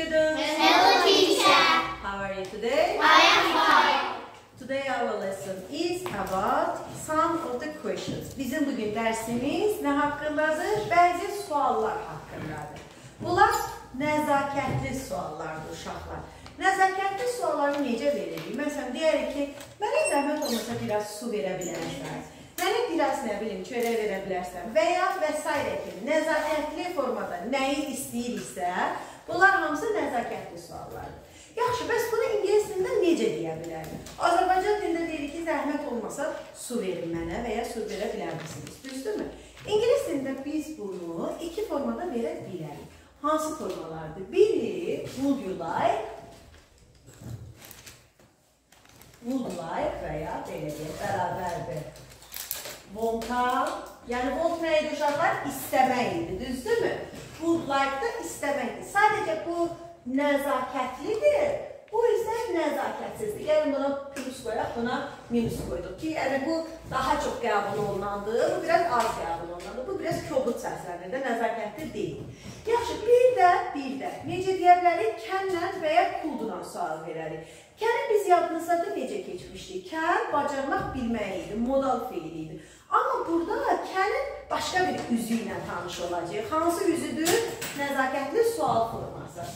students. Hello, teacher. How are you today? I am fine. Today our lesson is about some of the questions. Bizim bugün dersimiz nə haqqındadır? Bəzi suallar haqqındadır. Bunlar nəzakətli suallardır uşaqlar. Nəzakətli sualları necə veririk? Məsələn, deyərik ki, mənə zəhmət olmasa biraz su verə bilərsən. Mənə biraz nə bilim, çörək verə bilərsən və ya və s. kimi nəzakətli formada nəyi istəyiriksə, bunlar hamısı nəzakətli suallardır. Yaxşı, bəs bunu ingilis dilində necə deyə bilərik? Azərbaycan dilində deyirik ki, zəhmət olmasa su verin mənə və ya su verə bilər misiniz? Düzdürmü? İngilis dilində biz bunu iki formada verə bilərik. Hansı formalardır? Biri would you like would like və ya belə deyək, bərabərdir. Want-a, yəni idi uşaqlar? İstəmək idi, düzdürmü? Would like da istəməkdir. Sadəcə bu nəzakətlidir. Bu isə nəzakətsizdir. Gəlin buna plus qoyaq, buna minus qoyduq ki, yəni bu daha çox qəbul olunandır, bu biraz az qəbul olunandır. Bu biraz kobud səslənir də, nəzakətli deyil. Yaxşı, bir də, bir də necə deyə bilərik? Kənlə və ya kuldla sual verərik. Kəni biz yadınızda necə keçmişdik? Kən bacarmaq bilmək idi, modal feil idi. Amma burada kənin başqa bir üzü ilə tanış olacaq. Hansı üzüdür? Nəzakətli sual forması.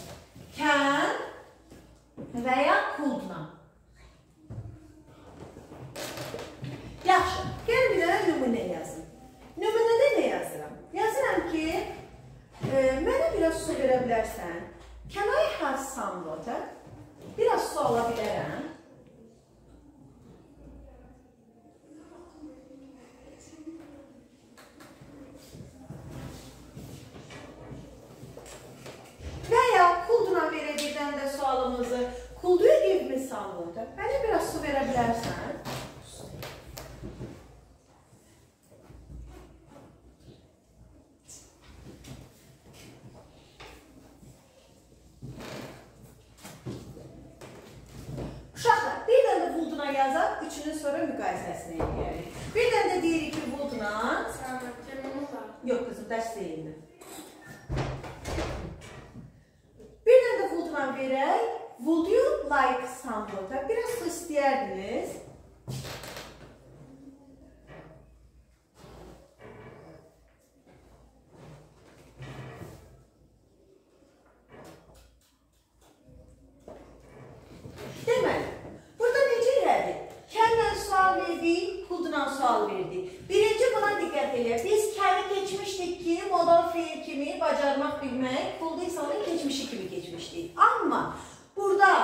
Kən və ya kuldla. Yaxşı, gəlin bir dənə nümunə yazın. Nümunədə nə yazıram? Yazıram ki, e, mənə biraz su verə bilərsən. Can I have some water? Biraz su ala bilərəm. Və ya kulduna verə birdən də sualımızı. Could you give me some water? Mənə biraz su verə bilərsən? Uşaqlar, bir dənə də bulduna yazaq, üçünün sonra müqayisəsini edərik. Bir dənə də deyirik ki, bulduna. Yox qızım, dərs deyildi. Bir dənə də bulduna verək. Would you like some water? Biraz su istəyərdiniz. Deməli, burada necə elədik? Kənlə sual verdik, kuldla sual verdik. Birinci buna diqqət eləyə. Biz kəmi keçmişdik ki, modal feil kimi bacarmaq bilmək, kuldu isə onun keçmişi kimi keçmişdik. Amma burada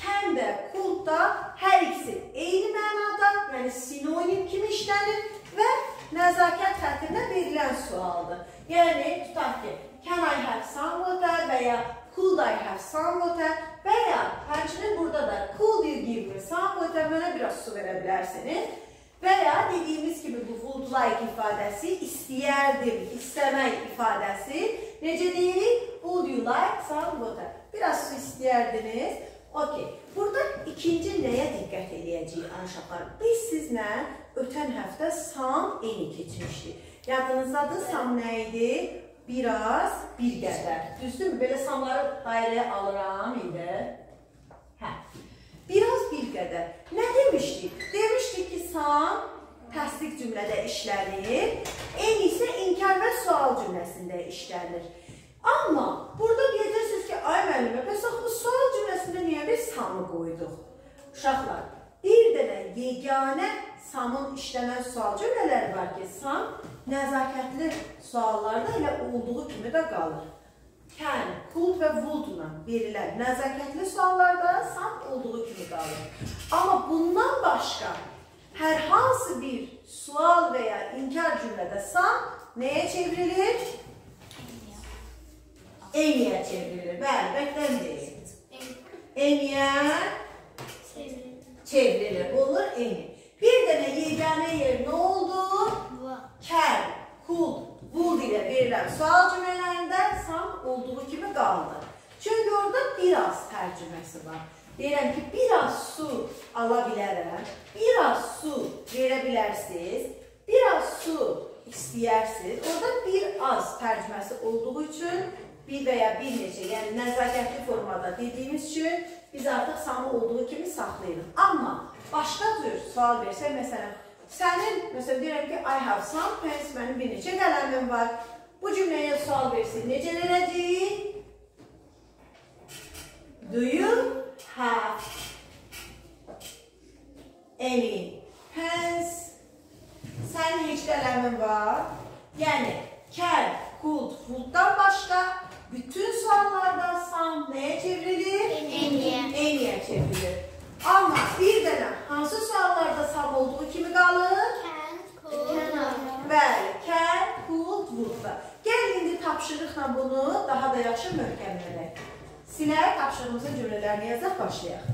kən də, kult da hər ikisi eyni mənada, yəni sinonim kimi işlənir və nəzakət xəttində verilən sualdır. Yəni, tutaq ki, can I have some water və ya could I have some water və ya həmçinin burada da could you give me some water mənə biraz su verə bilərsiniz və ya dediyimiz kimi bu would like ifadəsi istəyərdim, istəmək ifadəsi necə deyirik? Would you like some water? Biraz su istəyərdiniz. Okey. Burada ikinci nəyə diqqət edəcəyik uşaqlar? Biz sizlə ötən həftə sam eni keçmişdik. Yadınızdadır sam nə idi? Biraz, bir qədər. Düzdürmü? Belə samları dairəyə alıram indi. Hə. Biraz, bir qədər. Nə demişdik? Demişdik ki, sam təsdiq cümlədə işlənir. En isə inkar və sual cümləsində işlənir. Amma burada deyəcəksiniz ki, ay müəllimə, bəs axı bu sual cümləsində niyə samı qoyduq? Uşaqlar, bir dənə yeganə samın işlənən sual cümlələri var ki, sam nəzakətli suallarda elə olduğu kimi də qalır. Can, could və would-la verilən nəzakətli suallarda sam olduğu kimi qalır. Amma bundan başqa hər hansı bir sual və ya inkar cümlədə sam nəyə çevrilir? Eniyə çevrilir. Bəli, bəkləndir. Eniyə çevrilir. Olur eni. Bir dənə yeganə yer nə oldu? Kər, could, would ilə verilən sual cümlələrində sam olduğu kimi qaldı. Çünki orada biraz tərcüməsi var. Deyirəm ki, biraz su ala bilərəm, biraz su verə bilərsiniz, biraz su istəyərsiniz. Orada bir az tərcüməsi olduğu üçün bir və ya bir neçə, yəni nəzakətli formada dediyimiz üçün biz artıq samı olduğu kimi saxlayırıq. Amma başqa cür sual versək, məsələn, sənin, məsələn, deyirəm ki, I have some pens, mənim bir neçə qələmim var. Bu cümləyə sual versin, necə verəcəyik? Do you have any pens? Sənin heç qələmin var? Yəni, can, could, would'dan başqa sam nəyə çevrilir? Eniyə. Eniyə çevrilir. Amma bir dənə hansı suallarda sam olduğu kimi qalır? Can, could, Bəli, can, could, would-da. Gəl indi tapşırıqla bunu daha da yaxşı möhkəmlədək. Silək, tapşırığımızın cümlələrini yazaq, başlayaq.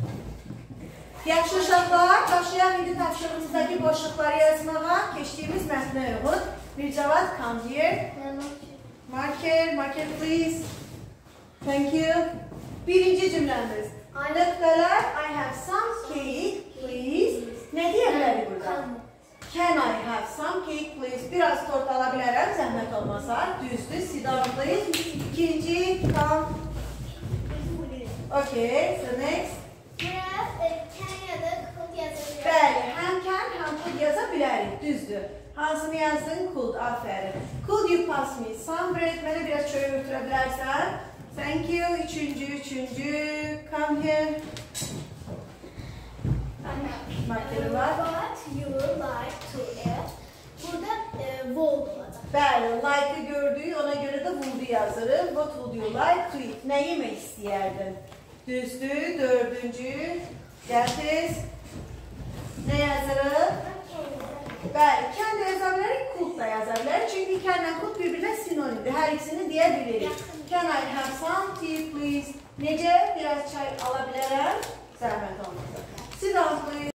Yaxşı uşaqlar, başlayaq indi tapşırığımızdakı boşluqları yazmağa. Keçdiyimiz mətnə uyğun. Mircavad, come here. Marker, marker please. Thank you. Birinci cümləmiz. Nöqtələr, I have some cake, please. Nə deyə bilərik burada? Can I have some cake, please? Biraz tort ala bilərəm, zəhmət olmasa. Düzdür, please. İkinci, come. Okay, so next. Bəli, həm can, həm could yaza bilərik, düzdür. Hansını yazdın? Could, aferin. Could you pass me some bread? Mənə biraz çörək götürə bilərsən? Thank you. Üçüncü, üçüncü. Come here. Markeri var. Burada e, vol olacaq. Bəli, like-ı gördük, ona görə də would yazırıq. What would you like to eat? Nə yemək istəyərdin? Düzdür, dördüncü. Gəl tez. Nə yazırıq? Bəli, kənd yaza bilərik, kult da yaza bilərik. Çünki kəndlə kult bir-birinə sinonimdir. Hər ikisini deyə bilirik. Can I have some tea, please? Necə? Biraz çay ala bilərəm. Zəhmət olmasa. Sit down, please.